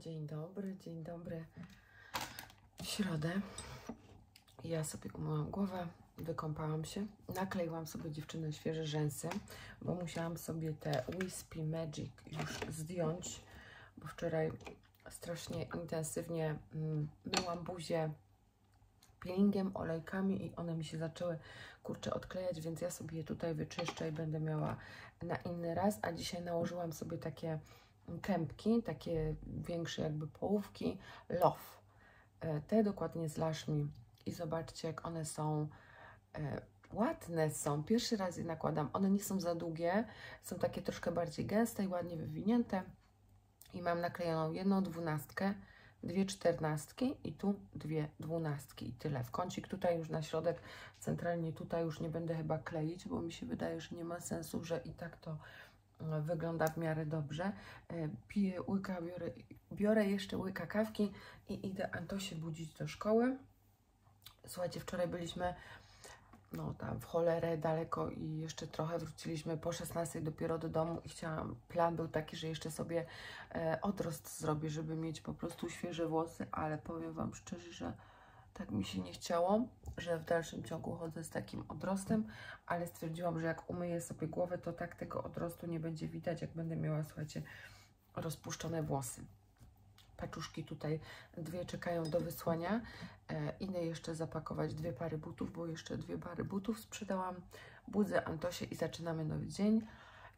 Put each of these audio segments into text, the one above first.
Dzień dobry, dzień dobry. W środę ja sobie umyłam głowę, wykąpałam się, nakleiłam sobie dziewczyny świeże rzęsy, bo musiałam sobie te Wispy Magic już zdjąć, bo wczoraj strasznie intensywnie mm, myłam buzię peelingiem, olejkami i one mi się zaczęły kurczę odklejać, więc ja sobie je tutaj wyczyszczę i będę miała na inny raz, a dzisiaj nałożyłam sobie takie kępki, takie większe jakby połówki Love. Te dokładnie z Lashmi i zobaczcie jak one są e, ładne są. Pierwszy raz je nakładam. One nie są za długie, są takie troszkę bardziej gęste i ładnie wywinięte. I mam naklejoną jedną dwunastkę, dwie czternastki i tu dwie dwunastki i tyle. W kącik tutaj już na środek, centralnie tutaj już nie będę chyba kleić, bo mi się wydaje, że nie ma sensu, że i tak to wygląda w miarę dobrze. E, Piję łyka, biorę, biorę jeszcze łyka kawki i idę Antosie budzić do szkoły. Słuchajcie, wczoraj byliśmy no tam w cholerę daleko i jeszcze trochę wróciliśmy po 16 dopiero do domu i chciałam, plan był taki, że jeszcze sobie e, odrost zrobię, żeby mieć po prostu świeże włosy, ale powiem Wam szczerze, że tak mi się nie chciało, że w dalszym ciągu chodzę z takim odrostem, ale stwierdziłam, że jak umyję sobie głowę, to tak tego odrostu nie będzie widać, jak będę miała, słuchajcie, rozpuszczone włosy. Paczuszki tutaj dwie czekają do wysłania. E, idę jeszcze zapakować dwie pary butów, bo jeszcze dwie pary butów sprzedałam. Budzę Antosię i zaczynamy nowy dzień.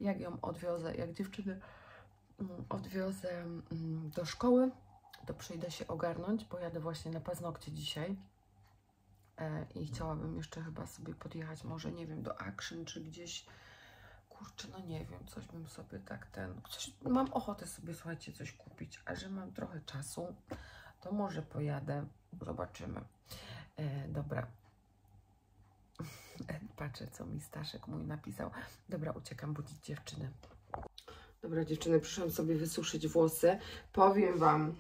Jak ją odwiozę, jak dziewczyny mm, odwiozę mm, do szkoły, to przyjdę się ogarnąć, bo jadę właśnie na paznokcie dzisiaj. E, I chciałabym jeszcze chyba sobie podjechać, może nie wiem, do Action czy gdzieś. Kurczę, no nie wiem, coś bym sobie tak ten. Coś, mam ochotę sobie, słuchajcie, coś kupić, a że mam trochę czasu, to może pojadę. Zobaczymy. E, dobra. Patrzę, co mi Staszek mój napisał. Dobra, uciekam budzić dziewczyny. Dobra, dziewczyny, przyszłam sobie wysuszyć włosy. Powiem Wam,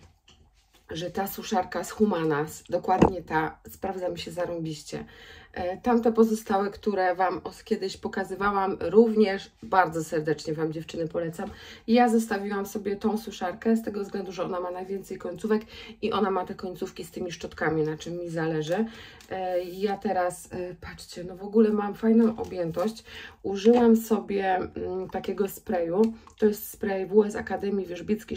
że ta suszarka z Humanas, dokładnie ta, sprawdza mi się zarąbiście. E, Tamte pozostałe, które Wam kiedyś pokazywałam, również bardzo serdecznie Wam dziewczyny polecam. Ja zostawiłam sobie tą suszarkę z tego względu, że ona ma najwięcej końcówek i ona ma te końcówki z tymi szczotkami, na czym mi zależy. E, Ja teraz, e, patrzcie, no w ogóle mam fajną objętość. Użyłam sobie mm, takiego sprayu. To jest spray WS Akademii Wierzbicki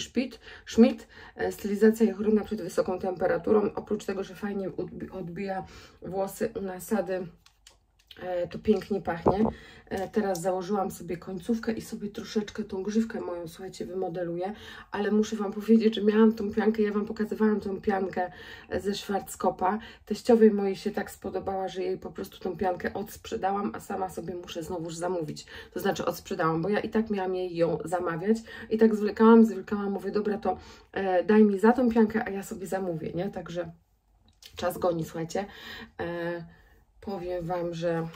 Schmidt, stylizacja i ochrona przed wysoką temperaturą. Oprócz tego, że fajnie odbi- odbija włosy u nasady, e, to pięknie pachnie. E, Teraz założyłam sobie końcówkę i sobie troszeczkę tą grzywkę moją, słuchajcie, wymodeluję, ale muszę Wam powiedzieć, że miałam tą piankę, ja Wam pokazywałam tą piankę e, ze Schwarzkopa. Teściowej mojej się tak spodobała, że jej po prostu tą piankę odsprzedałam, a sama sobie muszę znowuż zamówić. To znaczy odsprzedałam, bo ja i tak miałam jej ją zamawiać i tak zwlekałam, zwlekałam, mówię, dobra, to daj mi za tą piankę, a ja sobie zamówię, nie? Także czas goni, słuchajcie. E, powiem Wam, że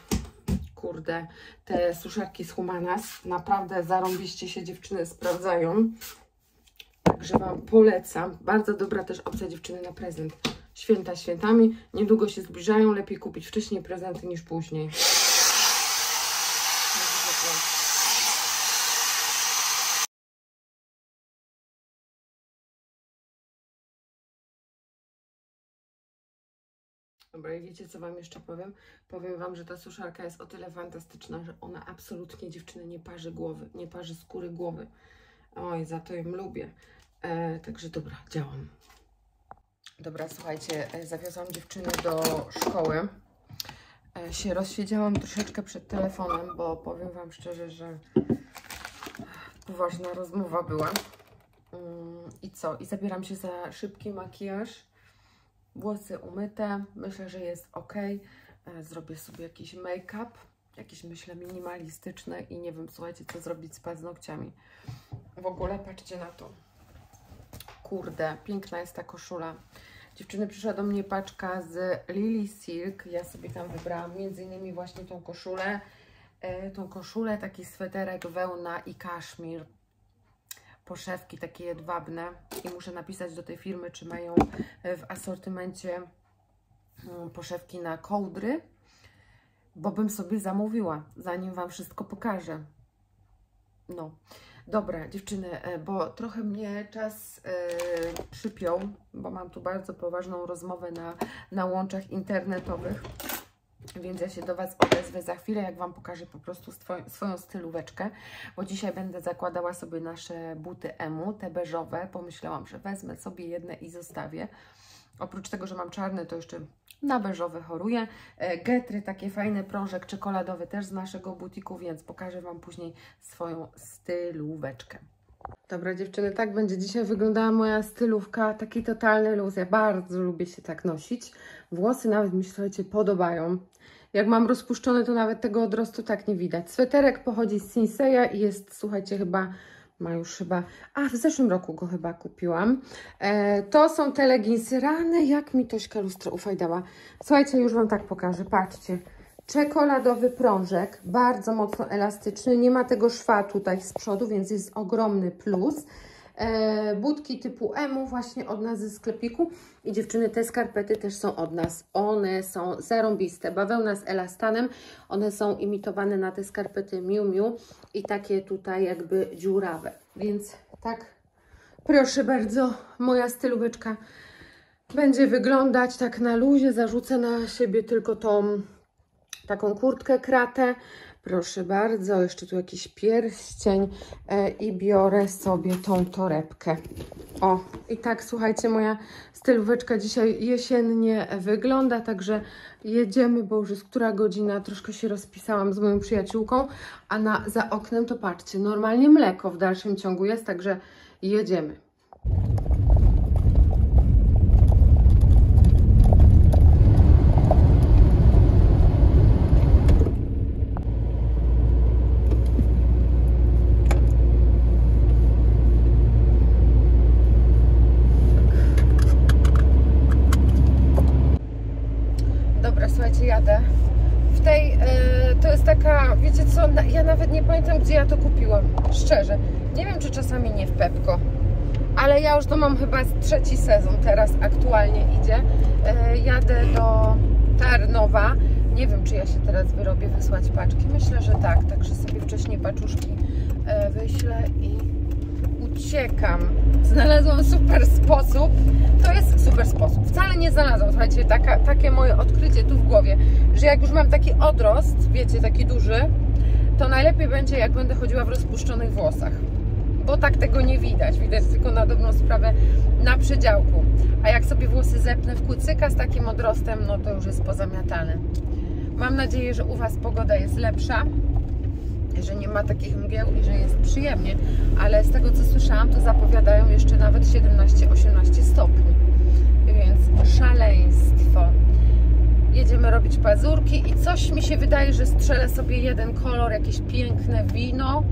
kurde, te suszarki z Humanas naprawdę zarąbiście się dziewczyny sprawdzają. Także Wam polecam. Bardzo dobra też opcja dziewczyny na prezent. Święta świętami, niedługo się zbliżają, lepiej kupić wcześniej prezenty niż później. Dobra, i wiecie co Wam jeszcze powiem? Powiem Wam, że ta suszarka jest o tyle fantastyczna, że ona absolutnie dziewczyny nie parzy głowy, nie parzy skóry głowy. Oj, za to ją lubię. E, także dobra, działam. Dobra, słuchajcie, e, zawiozłam dziewczyny do szkoły. E, się rozsiedziałam troszeczkę przed telefonem, bo powiem Wam szczerze, że poważna rozmowa była. Mm, I co? I zabieram się za szybki makijaż włosy umyte, myślę, że jest ok. E, Zrobię sobie jakiś make-up, jakiś myślę minimalistyczny i nie wiem, słuchajcie, co zrobić z paznokciami. W ogóle patrzcie na to. Kurde, piękna jest ta koszula. Dziewczyny, przyszła do mnie paczka z Lily Silk. Ja sobie tam wybrałam między innymi właśnie tą koszulę. E, tą koszulę, taki sweterek, wełna i kaszmir poszewki takie jedwabne i muszę napisać do tej firmy, czy mają e, w asortymencie mm, poszewki na kołdry, bo bym sobie zamówiła, zanim Wam wszystko pokażę. No, Dobra, dziewczyny, e, bo trochę mnie czas e, przypiął, bo mam tu bardzo poważną rozmowę na, na łączach internetowych. Więc ja się do Was odezwę za chwilę, jak Wam pokażę po prostu swoją, swoją stylóweczkę, bo dzisiaj będę zakładała sobie nasze buty emu, te beżowe. Pomyślałam, że wezmę sobie jedne i zostawię. Oprócz tego, że mam czarne, to jeszcze na beżowe choruję. E, getry, takie fajne, prążek czekoladowy też z naszego butiku, więc pokażę Wam później swoją stylóweczkę. Dobra dziewczyny, tak będzie dzisiaj wyglądała moja stylówka, taki totalny luz. Ja bardzo lubię się tak nosić. Włosy nawet mi się, słuchajcie, podobają. Jak mam rozpuszczone, to nawet tego odrostu tak nie widać. Sweterek pochodzi z Sinseya i jest, słuchajcie, chyba ma już chyba, a w zeszłym roku go chyba kupiłam. E, to są te leginsy. Rany, jak mi Tośka lustro ufajdała. Słuchajcie, już Wam tak pokażę, patrzcie. Czekoladowy prążek, bardzo mocno elastyczny, nie ma tego szwa tutaj z przodu, więc jest ogromny plus. E, budki typu EMU właśnie od nas ze sklepiku. I dziewczyny, te skarpety też są od nas. One są zarąbiste. Bawełna z elastanem. One są imitowane na te skarpety Miu Miu i takie tutaj jakby dziurawe. Więc tak, proszę bardzo, moja stylóweczka będzie wyglądać tak na luzie. Zarzucę na siebie tylko tą taką kurtkę kratę. Proszę bardzo, jeszcze tu jakiś pierścień e, i biorę sobie tą torebkę. O, i tak słuchajcie, moja stylóweczka dzisiaj jesiennie wygląda, także jedziemy, bo już jest która godzina, troszkę się rozpisałam z moją przyjaciółką, a na, za oknem to patrzcie, normalnie mleko w dalszym ciągu jest, także jedziemy. Ja nawet nie pamiętam, gdzie ja to kupiłam. Szczerze. Nie wiem, czy czasami nie w Pepko. Ale ja już to mam chyba trzeci sezon teraz aktualnie idzie. E, jadę do Tarnowa. Nie wiem, czy ja się teraz wyrobię wysłać paczki. Myślę, że tak. Także sobie wcześniej paczuszki e, wyślę i uciekam. Znalazłam super sposób. To jest super sposób. Wcale nie znalazłam, słuchajcie, taka, takie moje odkrycie tu w głowie, że jak już mam taki odrost, wiecie, taki duży, to najlepiej będzie, jak będę chodziła w rozpuszczonych włosach. Bo tak tego nie widać. Widać tylko na dobrą sprawę na przedziałku. A jak sobie włosy zepnę w kucyka z takim odrostem, no to już jest pozamiatane. Mam nadzieję, że u Was pogoda jest lepsza, że nie ma takich mgieł i że jest przyjemnie, ale z tego co słyszałam, to zapowiadają jeszcze nawet 17-18 stopni. Więc szaleństwo jedziemy robić pazurki i coś mi się wydaje, że strzelę sobie jeden kolor, jakieś piękne wino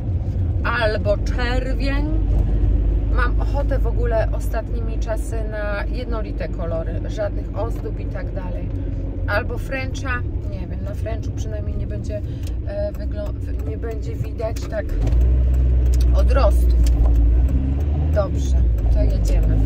albo czerwień. Mam ochotę w ogóle ostatnimi czasy na jednolite kolory, żadnych ozdób i tak dalej. Albo Frencha, nie wiem, na Frenchu przynajmniej nie będzie, e, nie będzie widać tak odrostu. Dobrze, to jedziemy.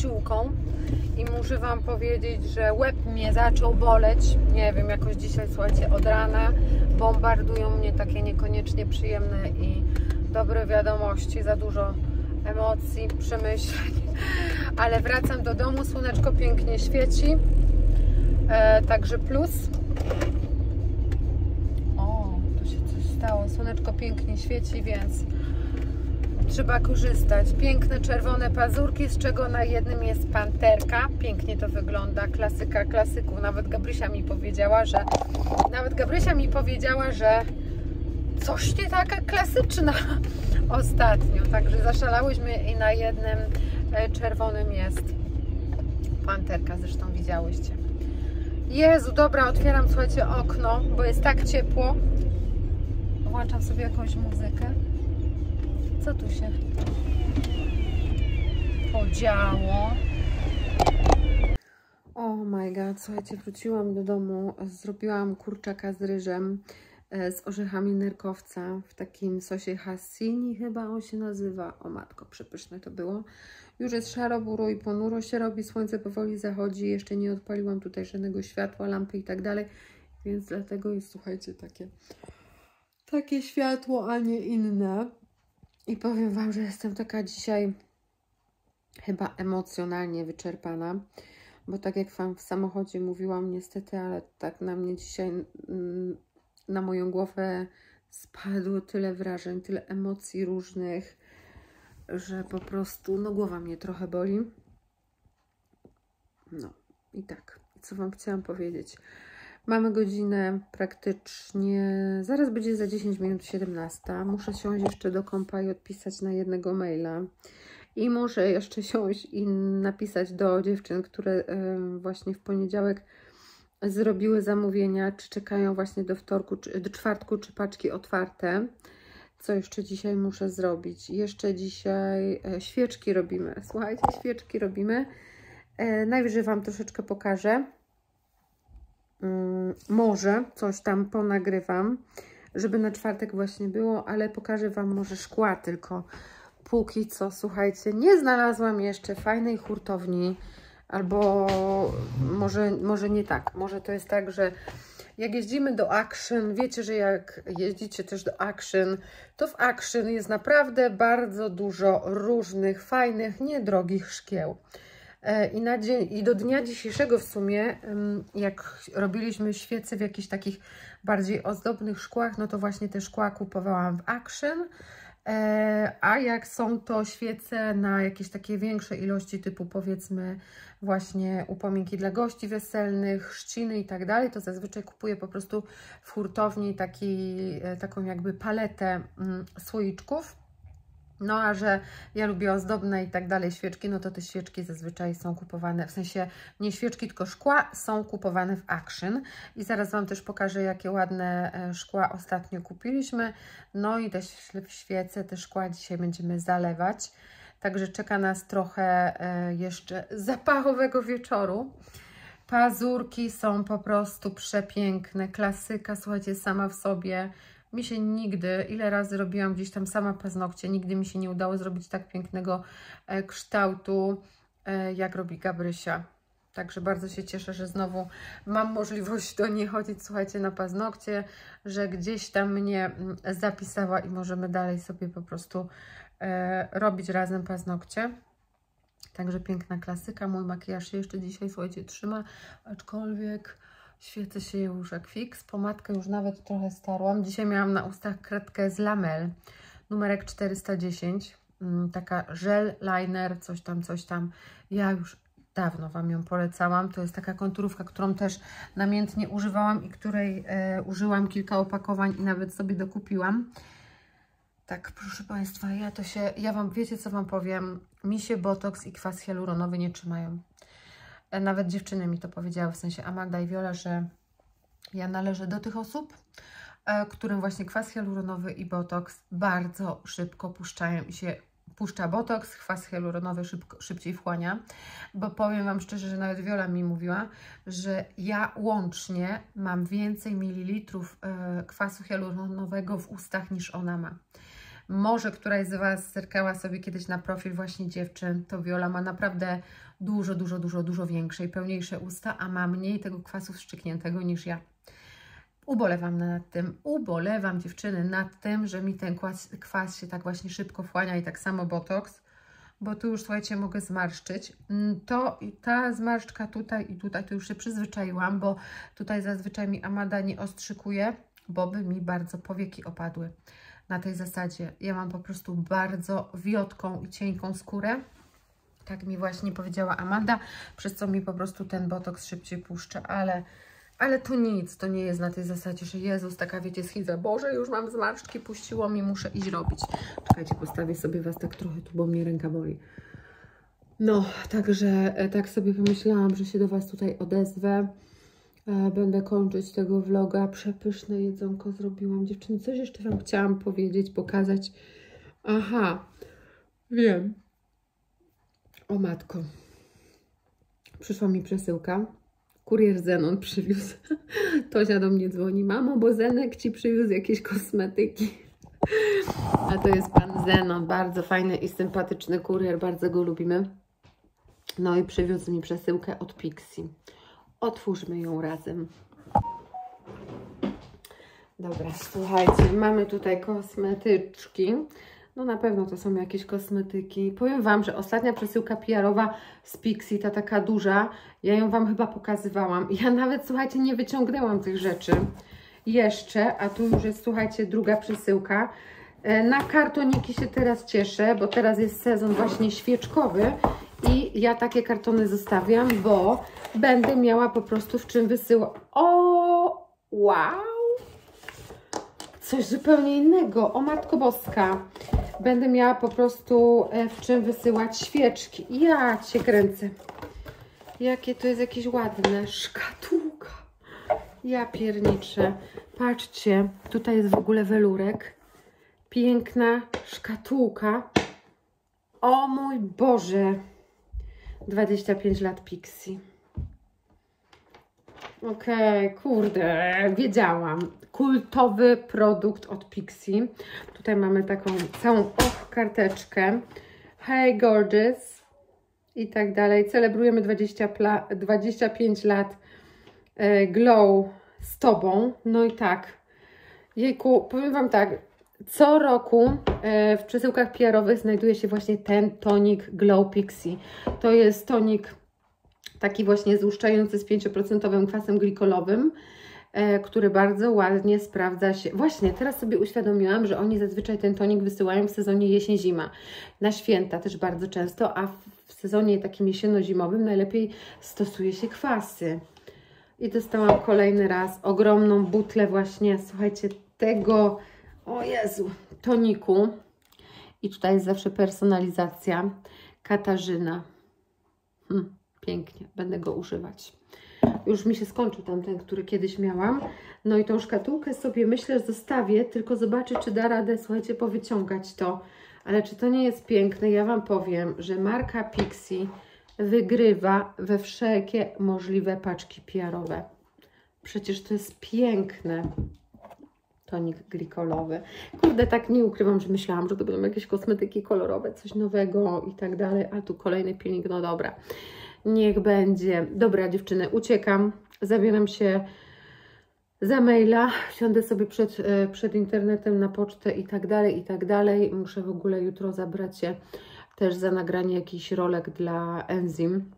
Przyjaciółką i muszę Wam powiedzieć, że łeb mnie zaczął boleć. Nie wiem, jakoś dzisiaj, słuchajcie, od rana bombardują mnie takie niekoniecznie przyjemne i dobre wiadomości. Za dużo emocji, przemyśleń. Ale wracam do domu, słoneczko pięknie świeci. E, także plus. O, tu się coś stało. Słoneczko pięknie świeci, więc trzeba korzystać. Piękne czerwone pazurki, z czego na jednym jest panterka. Pięknie to wygląda, klasyka klasyków. Nawet Gabrysia mi powiedziała, że nawet Gabrysia mi powiedziała, że coś nie taka klasyczna ostatnio. Także zaszalałyśmy i na jednym e, czerwonym jest panterka, zresztą widziałyście. Jezu, dobra, otwieram, słuchajcie, okno, bo jest tak ciepło. Włączam sobie jakąś muzykę. Co tu się podziało? Oh my god, słuchajcie, wróciłam do domu, zrobiłam kurczaka z ryżem, e, z orzechami nerkowca w takim sosie hassini chyba on się nazywa. O matko, przepyszne to było. Już jest szaro, buro i ponuro się robi, słońce powoli zachodzi, jeszcze nie odpaliłam tutaj żadnego światła, lampy i tak dalej, więc dlatego jest, słuchajcie, takie, takie światło, a nie inne. I powiem Wam, że jestem taka dzisiaj chyba emocjonalnie wyczerpana, bo tak jak Wam w samochodzie mówiłam, niestety, ale tak na mnie dzisiaj, na moją głowę spadło tyle wrażeń, tyle emocji różnych, że po prostu, no głowa mnie trochę boli. No i tak, co Wam chciałam powiedzieć. Mamy godzinę praktycznie, zaraz będzie za 10 minut 17. Muszę siąść jeszcze do kompa i odpisać na jednego maila. I muszę jeszcze siąść i napisać do dziewczyn, które właśnie w poniedziałek zrobiły zamówienia, czy czekają właśnie do wtorku, czy do czwartku, czy paczki otwarte. Co jeszcze dzisiaj muszę zrobić? Jeszcze dzisiaj e, świeczki robimy. Słuchajcie, świeczki robimy. E, najwyżej Wam troszeczkę pokażę. Mm, może coś tam ponagrywam, żeby na czwartek właśnie było, ale pokażę Wam może szkła tylko. Póki co, słuchajcie, nie znalazłam jeszcze fajnej hurtowni, albo może, może nie tak. Może to jest tak, że jak jeździmy do Action, wiecie, że jak jeździcie też do Action, to w Action jest naprawdę bardzo dużo różnych, fajnych, niedrogich szkieł. E, I, na dzień, I do dnia dzisiejszego w sumie, jak robiliśmy świece w jakichś takich bardziej ozdobnych szkłach, no to właśnie te szkła kupowałam w Action. E, a jak są to świece na jakieś takie większe ilości, typu powiedzmy właśnie upominki dla gości weselnych, chrzciny i tak dalej, to zazwyczaj kupuję po prostu w hurtowni taki, e, taką jakby paletę mm, słoiczków no a że ja lubię ozdobne i tak dalej świeczki, no to te świeczki zazwyczaj są kupowane, w sensie nie świeczki, tylko szkła są kupowane w Action. I zaraz Wam też pokażę, jakie ładne e, szkła ostatnio kupiliśmy. No i te świece, te szkła dzisiaj będziemy zalewać. Także czeka nas trochę e, jeszcze zapachowego wieczoru. Pazurki są po prostu przepiękne, klasyka, słuchajcie, sama w sobie mi się nigdy, ile razy robiłam gdzieś tam sama paznokcie, nigdy mi się nie udało zrobić tak pięknego e, kształtu, e, jak robi Gabrysia. Także bardzo się cieszę, że znowu mam możliwość do niej chodzić, słuchajcie, na paznokcie, że gdzieś tam mnie mm, zapisała i możemy dalej sobie po prostu e, robić razem paznokcie. Także piękna klasyka. Mój makijaż się jeszcze dzisiaj, słuchajcie, trzyma, aczkolwiek Świecę się już fix. Pomadkę już nawet trochę starłam. Dzisiaj miałam na ustach kredkę z Lamel, numerek 410. Mm, taka gel liner, coś tam, coś tam. Ja już dawno Wam ją polecałam. To jest taka konturówka, którą też namiętnie używałam i której e, użyłam kilka opakowań i nawet sobie dokupiłam. Tak, proszę Państwa, ja to się, ja Wam, wiecie co Wam powiem? Mi się botoks i kwas hialuronowy nie trzymają. Nawet dziewczyny mi to powiedziały, w sensie Amanda i Viola, że ja należę do tych osób, e, którym właśnie kwas hialuronowy i botoks bardzo szybko puszczają i się puszcza botoks, kwas hialuronowy szybko, szybciej wchłania, bo powiem Wam szczerze, że nawet Viola mi mówiła, że ja łącznie mam więcej mililitrów e, kwasu hialuronowego w ustach niż ona ma. Może któraś z Was zerkała sobie kiedyś na profil właśnie dziewczyn, to Viola ma naprawdę dużo, dużo, dużo, dużo większe i pełniejsze usta, a ma mniej tego kwasu wstrzykniętego niż ja. Ubolewam nad tym, ubolewam dziewczyny nad tym, że mi ten kwas, kwas się tak właśnie szybko wchłania i tak samo botoks. bo tu już, słuchajcie, mogę zmarszczyć. Mm, to ta zmarszczka tutaj i tutaj, to już się przyzwyczaiłam, bo tutaj zazwyczaj mi Amada nie ostrzykuje, bo by mi bardzo powieki opadły. Na tej zasadzie ja mam po prostu bardzo wiotką i cienką skórę. Tak mi właśnie powiedziała Amanda, przez co mi po prostu ten botoks szybciej puszcza, ale ale to nic, to nie jest na tej zasadzie, że Jezus, taka wiecie, schiza, Boże, już mam zmarszczki, puściło mi, muszę iść robić. Czekajcie, postawię sobie Was tak trochę tu, bo mnie ręka boli. No, także e, tak sobie pomyślałam, że się do Was tutaj odezwę. E, będę kończyć tego vloga. Przepyszne jedzonko zrobiłam. Dziewczyny, coś jeszcze Wam chciałam powiedzieć, pokazać. Aha, wiem. O matko. Przyszła mi przesyłka kurier Zenon przywiózł. Tosia do mnie dzwoni. Mamo, bo Zenek Ci przywiózł jakieś kosmetyki. A to jest pan Zenon. Bardzo fajny i sympatyczny kurier. Bardzo go lubimy. No i przywiózł mi przesyłkę od Pixie. Otwórzmy ją razem. Dobra, słuchajcie, mamy tutaj kosmetyczki. No na pewno to są jakieś kosmetyki. Powiem Wam, że ostatnia przesyłka PR-owa z Pixie, ta taka duża, ja ją Wam chyba pokazywałam. Ja nawet, słuchajcie, nie wyciągnęłam tych rzeczy jeszcze, a tu już jest, słuchajcie, druga przesyłka. E, na kartoniki się teraz cieszę, bo teraz jest sezon właśnie świeczkowy i ja takie kartony zostawiam, bo będę miała po prostu w czym wysyłać. O, wow! Coś zupełnie innego. O Matko Boska będę miała po prostu e, w czym wysyłać świeczki. Ja Cię kręcę. Jakie to jest jakieś ładne. Szkatułka. Ja pierniczę. Patrzcie, tutaj jest w ogóle welurek. Piękna szkatułka. O mój Boże. 25 lat Pixie. Okej, okay, kurde, wiedziałam. Kultowy produkt od Pixie. Tutaj mamy taką całą och, karteczkę. Hey Gorgeous i tak dalej. Celebrujemy 20 25 lat e, glow z Tobą. No i tak. Jejku, powiem Wam tak. Co roku e, w przesyłkach PR-owych znajduje się właśnie ten tonik Glow Pixie. To jest tonik taki właśnie złuszczający z 5% kwasem glikolowym, e, który bardzo ładnie sprawdza się. Właśnie, teraz sobie uświadomiłam, że oni zazwyczaj ten tonik wysyłają w sezonie jesień-zima. Na święta też bardzo często, a w sezonie takim jesienno-zimowym najlepiej stosuje się kwasy. I dostałam kolejny raz ogromną butlę właśnie, słuchajcie, tego, o Jezu, toniku. I tutaj jest zawsze personalizacja. Katarzyna. Hm pięknie, będę go używać. Już mi się skończył tamten, który kiedyś miałam. No i tą szkatułkę sobie myślę zostawię, tylko zobaczę, czy da radę, słuchajcie, powyciągać to. Ale czy to nie jest piękne? Ja Wam powiem, że marka Pixie wygrywa we wszelkie możliwe paczki PR-owe. Przecież to jest piękne. Tonik glikolowy. Kurde, tak nie ukrywam, że myślałam, że to będą jakieś kosmetyki kolorowe, coś nowego i tak dalej, a tu kolejny pilnik, no dobra niech będzie. Dobra dziewczyny, uciekam, zabieram się za maila, siądę sobie przed, e, przed internetem na pocztę i tak dalej, i tak dalej. Muszę w ogóle jutro zabrać się też za nagranie jakiś rolek dla Enzym,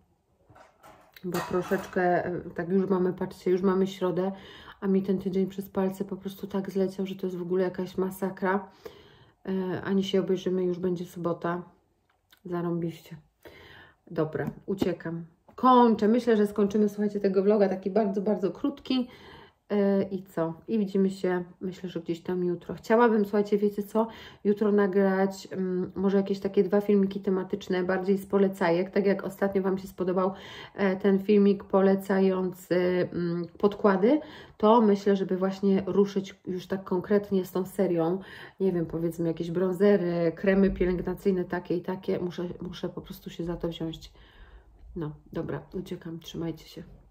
bo troszeczkę, e, tak już mamy, patrzcie, już mamy środę, a mi ten tydzień przez palce po prostu tak zleciał, że to jest w ogóle jakaś masakra. E, ani się obejrzymy, już będzie sobota. Zarąbiście. Dobra, uciekam. Kończę. Myślę, że skończymy, słuchajcie, tego vloga taki bardzo, bardzo krótki. Yy, I co? I widzimy się, myślę, że gdzieś tam jutro. Chciałabym, słuchajcie, wiecie co? Jutro nagrać um, może jakieś takie dwa filmiki tematyczne, bardziej z polecajek, tak jak ostatnio Wam się spodobał e, ten filmik polecający um, podkłady, to myślę, żeby właśnie ruszyć już tak konkretnie z tą serią, nie wiem, powiedzmy jakieś bronzery, kremy pielęgnacyjne takie i takie, muszę, muszę po prostu się za to wziąć. No, dobra, uciekam, trzymajcie się.